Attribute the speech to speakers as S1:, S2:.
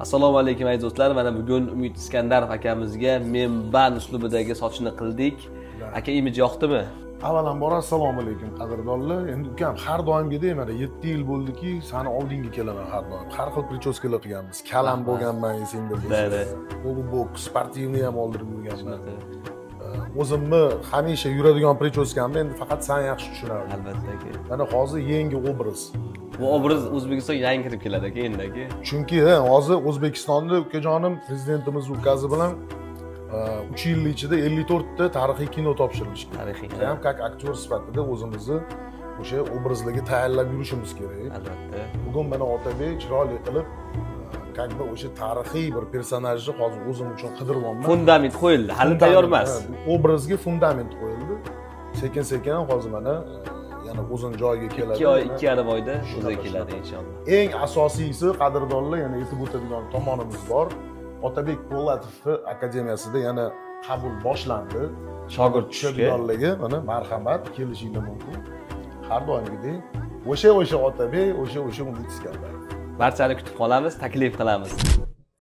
S1: assalomu alaykum aziz do'stlar. Mana bugun umid iskandarov akamizga memban uslubidagi sochni qildik. Aka imij yoqdimi?
S2: Avvalambor assalomu alaykum qadrdonlar. Endi ukam har doimgidek mana yetti yil bo'ldiki sani oldingga kelaman har doim. Har xil prichoskalar qilganmiz. Kalam bo'lganman esingda bo'lsa bok sportivniy ham oldirib yurganman. O'zimni hamisha yuradigan prichoskamni endi faqat san yaxshi tushunardi
S1: albatta aka.
S2: Mana hozir yangi obraz
S1: bu obraz o'zbekistonga yangi kirib keladi aka endi
S2: chunki hozir o'zbekistonda ukajonim prezidentimiz ukazi bilan e, uch yillik ichida ellik to'rtta tarixiy kino topshirilishi
S1: tarixiy
S2: Biz ham как aktyor sifatida o'zimizni o'sha obrazlarga tayyorlab yurishimiz kerak.
S1: Albatta.
S2: Bugun mana otabek chiroyli qilib как бы o'sha tarixiy bir personajni hozir o'zim uchun qidiryapman
S1: fundament qo'yildi. Hali tayyor emas
S2: obrazga fundament qo'yildi. Sekin sekin hozir mana e, yana o'zini joyiga keladi
S1: ikki oy ikki yarim oyda o'ziga keladi inshaalloh.
S2: Eng asosiysi qadrdonlar yana aytib o'tadigan tomonimiz bor. Otabek po'latov akademiyasida yana qabul boshlandi.
S1: Shogird
S2: tushadiganlarga mana marhamat kelishinglar mumkin. Har doimgidek o'sha o'sha otabek o'sha o'sha umid iskandarov
S1: barchani kutib qolamiz taklif qilamiz